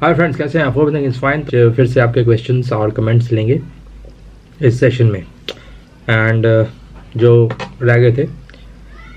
Hi friends कैसे हैं? आप होप इज़ फाइन फिर से आपके क्वेश्चंस और कमेंट्स लेंगे इस सेशन में। एंड जो रह गए थे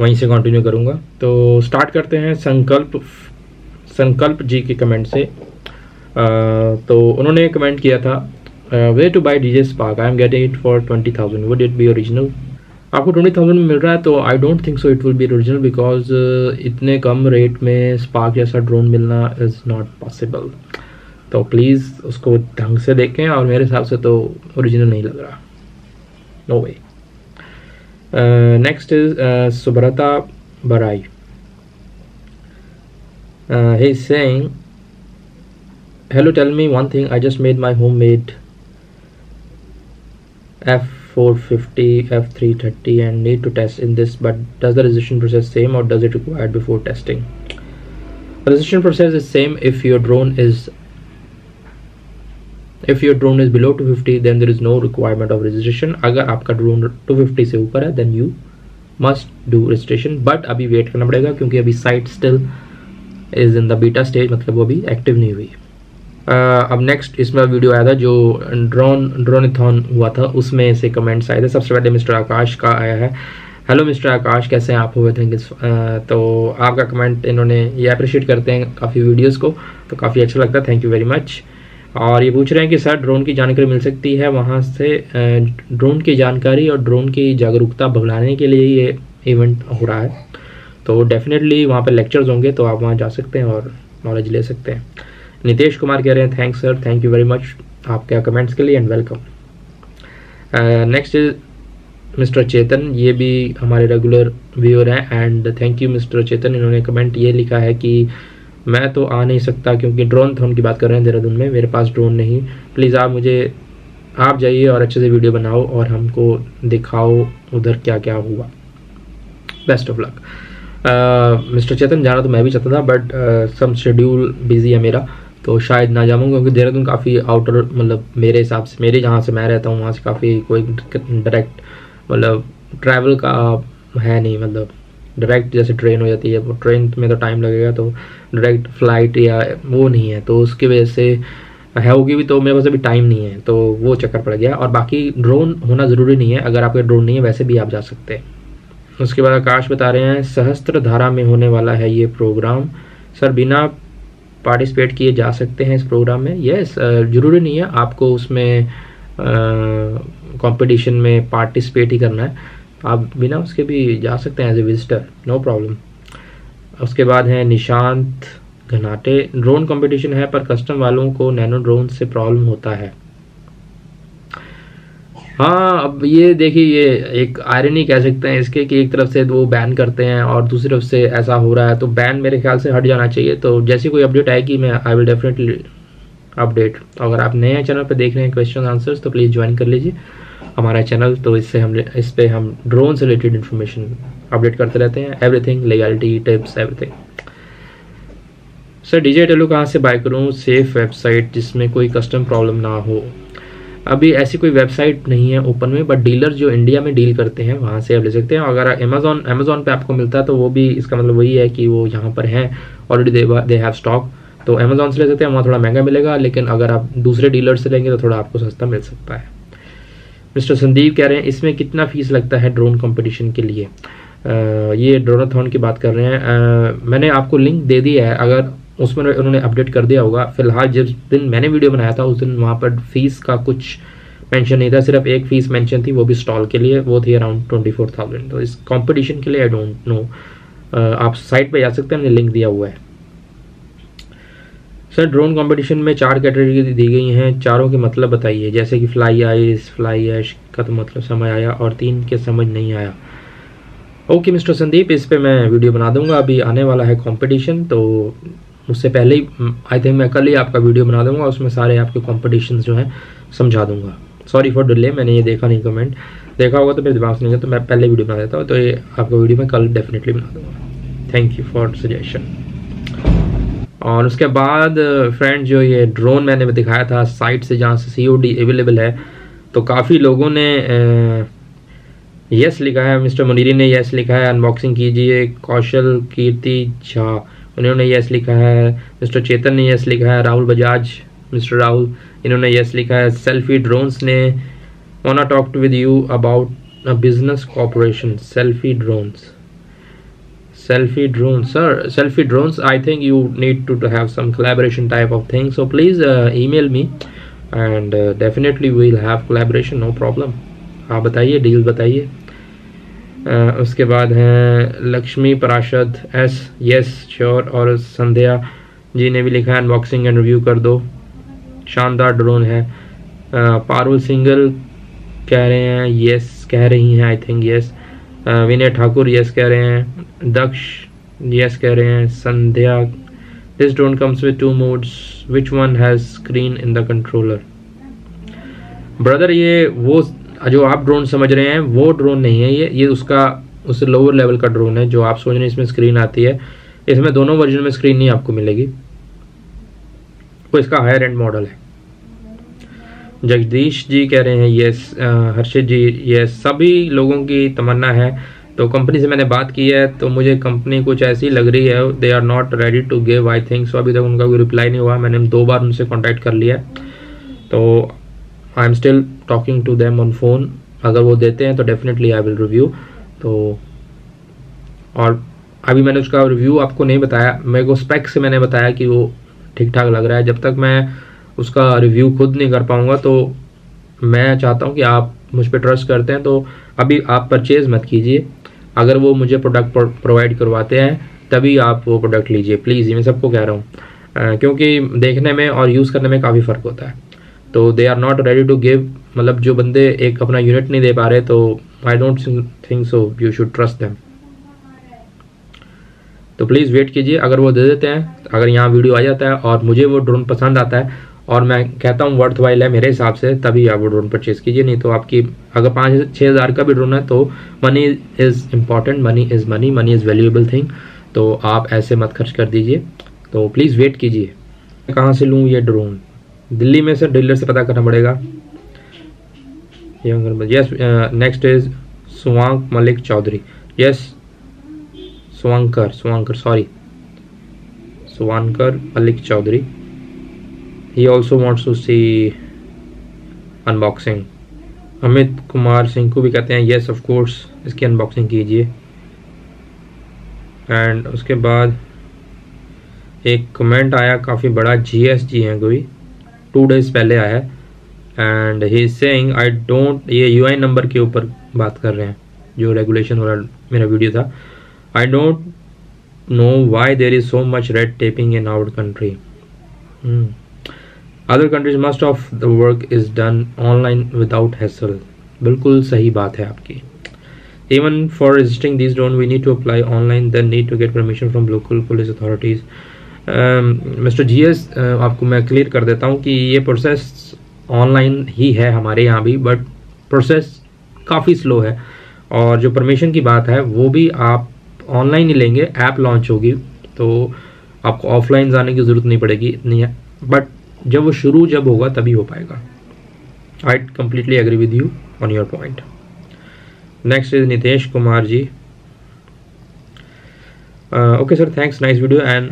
वहीं से कंटिन्यू करूँगा। तो स्टार्ट करते हैं संकल्प संकल्प जी के कमेंट से। Uh, तो उन्होंने कमेंट किया था way to buy D J Spark I am getting it for twenty thousand would it be original आपको ट्वेंटी थाउज़ेंड में मिल रहा है तो I don't think so it will be original because इतने कम रेट में स्पार्क जैसा ड्रोन मिलना इज़ नॉट पॉसिबल तो प्लीज़ उसको ढंग से देखें और मेरे हिसाब से तो ओरिजिनल नहीं लग रहा no way next is Subrata Barai he is saying hello tell me one thing i just made my homemade f450 f330 and need to test in this but does the registration process same or does it required before testing the registration process is same if your drone is if your drone is below two fifty then there is no requirement of registration अगर आपका drone two fifty से ऊपर है then you must do registration but अभी wait करना पड़ेगा क्योंकि अभी site still is in the beta stage मतलब वो अभी एक्टिव नहीं हुई। uh, अब नेक्स्ट इसमें वीडियो आया था जो ड्रोन ड्रोनिथॉन हुआ था उसमें से कमेंट्स आए थे। सबसे पहले मिस्टर आकाश का आया है। हेलो मिस्टर आकाश कैसे हैं आप? हुए थैंक यू तो आपका कमेंट इन्होंने ये अप्रिशिएट करते हैं काफ़ी वीडियोज़ को तो काफ़ी अच्छा लगता है। थैंक यू वेरी मच और ये पूछ रहे हैं कि सर ड्रोन की जानकारी मिल सकती है वहाँ से ड्रोन की जानकारी और ड्रोन की जागरूकता बढ़ाने के लिए ये इवेंट हो रहा है। तो डेफिनेटली वहाँ पर लेक्चर्स होंगे तो आप वहाँ जा सकते हैं और नॉलेज ले सकते हैं। नितेश कुमार कह रहे हैं thanks sir thank you very much आपके कमेंट्स के लिए and welcome next is mister Chetan ये भी हमारे रेगुलर व्यूअर हैं and thank you mister Chetan इन्होंने कमेंट ये लिखा है कि मैं तो आ नहीं सकता क्योंकि ड्रोन थ्रोन की बात कर रहे हैं देहरादून में। मेरे पास ड्रोन नहीं। प्लीज़ आप मुझे, आप जाइए और अच्छे से वीडियो बनाओ और हमको दिखाओ उधर क्या क्या हुआ best of luck mister Chetan जाना तो मैं भी चाहता था बट सम शेड्यूल बिज़ी है मेरा तो शायद ना जाऊँगा क्योंकि देहरादून काफ़ी आउटर मतलब मेरे हिसाब से, मेरे जहाँ से मैं रहता हूँ, वहाँ से काफ़ी कोई डायरेक्ट मतलब ट्रैवल का है नहीं मतलब डायरेक्ट जैसे ट्रेन हो जाती है, वो ट्रेन में तो टाइम लगेगा तो डायरेक्ट फ़्लाइट या वो नहीं है तो उसकी वजह से है होगी भी तो मेरे पास अभी टाइम नहीं है तो वो चक्कर पड़ गया। और बाकी ड्रोन होना ज़रूरी नहीं है, अगर आपके ड्रोन नहीं है, वैसे भी आप जा सकते हैं। उसके बाद आकाश बता रहे हैं, सहस्त्र धारा में होने वाला है ये प्रोग्राम सर, बिना पार्टिसिपेट किए जा सकते हैं इस प्रोग्राम में? यस ज़रूरी नहीं है, आपको उसमें कंपटीशन में पार्टिसिपेट ही करना है। आप बिना उसके भी जा सकते हैं as a visitor no problem उसके बाद है निशांत घनाटे। ड्रोन कंपटीशन है, पर कस्टम वालों को नैनो ड्रोन से प्रॉब्लम होता है। हाँ अब ये देखिए, ये एक आयरनी कह सकते हैं इसके कि एक तरफ़ से वो बैन करते हैं और दूसरी तरफ़ से ऐसा हो रहा है। तो बैन मेरे ख्याल से हट जाना चाहिए। तो जैसी कोई अपडेट आएगी, मैं आई विल डेफिनेटली अपडेट अगर आप नए चैनल पर देख रहे हैं क्वेश्चन आंसर्स तो प्लीज़ ज्वाइन कर लीजिए। हमारा चैनल तो इससे हम इस पर हम ड्रोन से रिलेटेड इन्फॉर्मेशन अपडेट करते रहते हैं। Everything legality tips everything sir DJ Tello कहाँ से बाय करूँ? सेफ़ वेबसाइट जिसमें कोई कस्टम प्रॉब्लम ना हो। अभी ऐसी कोई वेबसाइट नहीं है ओपन में बट डीलर जो इंडिया में डील करते हैं, वहाँ से आप ले सकते हैं। अगर अमेजोन अमेजोन पे आपको मिलता है तो वो भी इसका मतलब वही है कि वो यहाँ पर हैं। ऑलरेडी दे हैव स्टॉक तो अमेजोन से ले सकते हैं, वहाँ थोड़ा महँगा मिलेगा, लेकिन अगर आप दूसरे डीलर से लेंगे तो थोड़ा आपको सस्ता मिल सकता है। मिस्टर संदीप कह रहे हैं इसमें कितना फ़ीस लगता है ड्रोन कॉम्पिटिशन के लिए? आ, ये ड्रोनाथॉन की बात कर रहे हैं। आ, मैंने आपको लिंक दे दिया है अगर उसमें उन्होंने अपडेट कर दिया होगा। फ़िलहाल जिस दिन मैंने वीडियो बनाया था उस दिन वहाँ पर फ़ीस का कुछ मेंशन नहीं था सिर्फ़ एक फ़ीस मेंशन थी वो भी स्टॉल के लिए वो थी अराउंड ट्वेंटी फोर थाउज़ेंड। तो इस कंपटीशन के लिए आई डोंट नो आप साइट पे जा सकते हैं मैंने लिंक दिया हुआ है। सर ड्रोन कंपटीशन में चार कैटेगरी दी गई हैं। चारों के मतलब बताइए, जैसे कि फ्लाई आइस फ्लाई ऐश का तो मतलब समझ आया और तीन के समझ नहीं आया। ओके मिस्टर संदीप, इस पे मैं वीडियो बना दूँगा। अभी आने वाला है कंपटीशन तो उससे पहले ही आई थिंक मैं कल ही आपका वीडियो बना दूँगा, उसमें सारे आपके कॉम्पिटिशन जो हैं, समझा दूँगा। सॉरी फॉर डिले मैंने ये देखा नहीं कमेंट देखा होगा तो मेरे दिमाग से नहीं गया तो मैं पहले वीडियो बना देता हूँ तो ये आपका वीडियो मैं कल डेफिनेटली बना दूँगा। थैंक यू फॉर सजेशन और उसके बाद फ्रेंड जो ये ड्रोन मैंने दिखाया था साइट से जहाँ से सी ओ डी अवेलेबल है तो काफ़ी लोगों ने यस लिखा है। मिस्टर मुनीरी ने यस लिखा है अनबॉक्सिंग कीजिए, कौशल, कीर्ति, झा, उन्होंने यस लिखा है। मिस्टर चेतन ने यस लिखा है, राहुल बजाज, मिस्टर राहुल, इन्होंने यस लिखा है। सेल्फी ड्रोन्स ने wanna talked with you about business cooperation selfie drones selfie drones sir selfie drones i think you need to, to have some collaboration type of thing so please uh, email me and uh, definitely we'll have collaboration no problem आप बताइए deal बताइए uh, उसके बाद हैं Lakshmi Prasad yes yes sure और संध्या जी ने भी लिखा है अनबॉक्सिंग एंड रिव्यू कर दो शानदार ड्रोन है uh, पारुल सिंगल कह रहे हैं यस कह रही हैं I think yes Vinay Thakur yes कह रहे हैं, दक्ष यस कह रहे हैं, Sandhya this drone comes with two modes which one has screen in the controller brother ये वो, जो आप ड्रोन समझ रहे हैं, वो ड्रोन नहीं है, ये ये उसका, उस लोअर लेवल का ड्रोन है, जो आप सोच रहे हैं इसमें स्क्रीन आती है, इसमें दोनों वर्जन में स्क्रीन नहीं आपको मिलेगी। वो इसका हायर एंड मॉडल है। जगदीश जी कह रहे हैं, यस हर्षित जी, यस, सभी लोगों की तमन्ना है। तो कंपनी से मैंने बात की है तो मुझे कंपनी कुछ ऐसी लग रही है they are not ready to give I think so अभी तक उनका कोई रिप्लाई नहीं हुआ, मैंने दो बार उनसे कॉन्टैक्ट कर लिया। तो I am still talking to them on phone अगर वो देते हैं तो डेफिनेटली आई विल रिव्यू तो और अभी मैंने उसका रिव्यू आपको नहीं बताया, मेरे को स्पेक से मैंने बताया कि वो ठीक ठाक लग रहा है। जब तक मैं उसका रिव्यू खुद नहीं कर पाऊँगा तो मैं चाहता हूँ कि आप मुझ पर ट्रस्ट करते हैं तो अभी आप परचेज़ मत कीजिए। अगर वो मुझे प्रोडक्ट प्रोवाइड करवाते हैं, तभी आप वो प्रोडक्ट लीजिए। प्लीज़ मैं सबको कह रहा हूँ। क्योंकि देखने में और यूज़ करने में काफ़ी फ़र्क होता है। तो they are not ready to give मतलब जो बंदे एक अपना यूनिट नहीं दे पा रहे तो I don't think so you should trust them तो प्लीज़ वेट कीजिए। अगर वो दे देते हैं, अगर यहाँ वीडियो आ जाता है और मुझे वो ड्रोन पसंद आता है और मैं कहता हूँ वर्थ वाइल है मेरे हिसाब से, तभी आप वो ड्रोन परचेज़ कीजिए, नहीं तो आपकी, अगर पाँच छः हज़ार का भी ड्रोन है तो money is important money is money money is valuable thing तो आप ऐसे मत खर्च कर दीजिए। तो प्लीज़ वेट कीजिए। कहाँ से लूँ ये ड्रोन दिल्ली में से डीलर से पता करना पड़ेगा। Yes next is Suvank Malik Chaudhary yes Suvankar Suvankar sorry Suvankar Malik Chaudhary he also wants to see unboxing Amit Kumar Singh को भी कहते हैं येस ऑफ़ कोर्स इसकी अनबॉक्सिंग कीजिए. एंड उसके बाद एक कमेंट आया, काफ़ी बड़ा जीएसजी है कोई। टू डेज़ पहले आया and he saying I don't ये यू नंबर के ऊपर बात कर रहे हैं, जो रेगुलेशन वाला मेरा वीडियो था। I don't know why there is so much red taping in our country other countries must of the work is done online without hassle बिल्कुल सही बात है आपकी। Even for registering this don't we need to apply online then need to get permission from local police authorities mister G S आपको मैं clear कर देता हूँ कि ये प्रोसेस ऑनलाइन ही है हमारे यहाँ भी बट प्रोसेस काफ़ी स्लो है। और जो परमिशन की बात है, वो भी आप ऑनलाइन ही लेंगे ऐप लॉन्च होगी तो आपको ऑफलाइन जाने की ज़रूरत नहीं पड़ेगी नहीं है। बट जब वो शुरू जब होगा तभी हो पाएगा। I completely agree with you on your point next is Nitesh Kumar ji okay sir thanks nice video and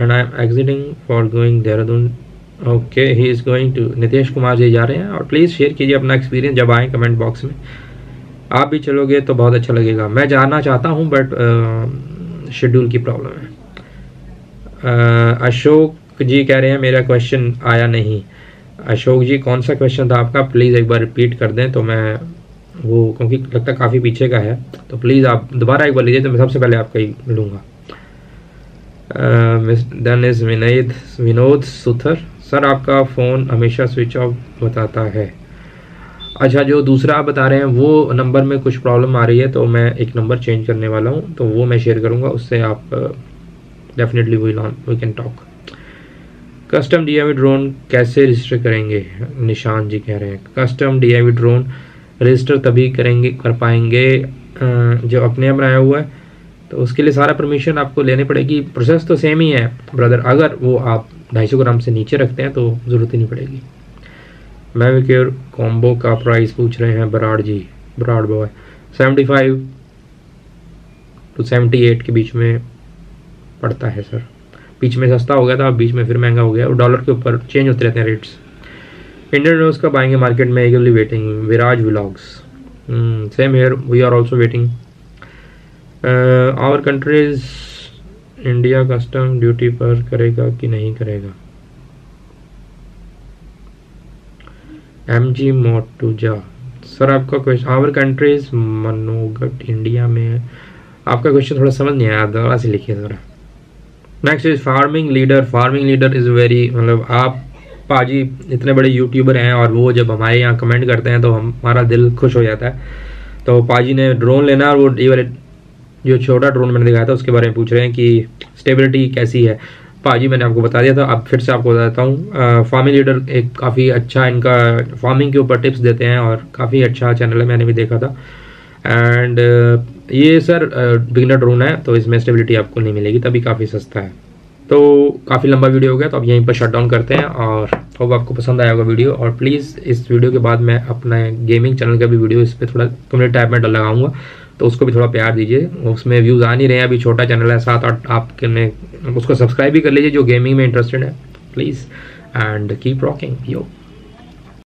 and I am exciting for going Dehradun okay he is going to Nitesh Kumar ji जा रहे हैं। और please share कीजिए अपना experience जब आए comment box में। आप भी चलोगे तो बहुत अच्छा लगेगा। मैं जाना चाहता हूँ बट शेड्यूल की प्रॉब्लम है। अशोक जी कह रहे हैं, मेरा क्वेश्चन आया नहीं। अशोक जी, कौन सा क्वेश्चन था आपका? प्लीज़ एक बार रिपीट कर दें तो मैं वो, क्योंकि लगता है काफ़ी पीछे का है तो प्लीज़ आप दोबारा एक बार लीजिए तो मैं सबसे पहले आपका ही लूँगा। Then is Vinod Vinod Suthar. Sir, आपका फ़ोन हमेशा स्विच ऑफ़ बताता है। अच्छा जो दूसरा आप बता रहे हैं, वो नंबर में कुछ प्रॉब्लम आ रही है तो मैं एक नंबर चेंज करने वाला हूँ तो वो मैं शेयर करूँगा, उससे आप definitely we lawn we can talk custom DIV drone कैसे रजिस्टर करेंगे? निशान जी कह रहे हैं। कस्टम डीआईवी ड्रोन रजिस्टर तभी करेंगे, कर पाएँगे जो अपने बनाया हुआ है। तो उसके लिए सारा परमिशन आपको लेनी पड़ेगी। प्रोसेस तो सेम ही है ब्रदर अगर वो आप ढाई सौ ग्राम से नीचे रखते हैं तो ज़रूरत ही नहीं पड़ेगी। मैं मैविक्योर कॉम्बो का प्राइस पूछ रहे हैं Brar ji. Brar boy seventy five to seventy eight के बीच में पड़ता है सर बीच में सस्ता हो गया था, बीच में फिर महँगा हो गया। और डॉलर के ऊपर चेंज होते रहते हैं रेट्स इंडियन न्यूज़ कब आएँगे मार्केट में eagerly waiting Viraj vlogs same here we are also waiting our countries India custom duty पर करेगा कि नहीं करेगा? एम जी मोटूजा सर आपका क्वेश्चन आवर कंट्रीज़ मनोगट इंडिया में, आपका क्वेश्चन थोड़ा समझ नहीं आया दोबारा से लिखिए ज़रा। Next is farming leader farming leader is very मतलब आप पाजी इतने बड़े यूट्यूबर हैं और वो जब हमारे यहाँ कमेंट करते हैं तो हमारा दिल खुश हो जाता है। तो पाजी ने ड्रोन लेना और वो ये जो छोटा ड्रोन मैंने दिखाया था उसके बारे में पूछ रहे हैं कि स्टेबिलिटी कैसी है। पाजी मैंने आपको बता दिया था, अब फिर से आपको बताता हूँ। फ़ार्मिंग लीडर एक काफ़ी अच्छा इनका फ़ार्मिंग के ऊपर टिप्स देते हैं और काफ़ी अच्छा चैनल है, मैंने भी देखा था। एंड ये सर बिगनर ड्रोन है तो इसमें स्टेबिलिटी आपको नहीं मिलेगी, तभी काफ़ी सस्ता है। तो काफ़ी लंबा वीडियो हो गया तो अब यहीं पर शट डाउन करते हैं, और होप आपको पसंद आया होगा वीडियो और प्लीज़ इस वीडियो के बाद मैं अपना गेमिंग चैनल का भी वीडियो इस पर थोड़ा कम्युनिटी टाइप में लगाऊँगा तो उसको भी थोड़ा प्यार दीजिए। उसमें व्यूज़ आ नहीं रहे हैं, अभी छोटा चैनल है, सात आठ आपके उसको सब्सक्राइब भी कर लीजिए, जो गेमिंग में इंटरेस्टेड है please and keep rocking yo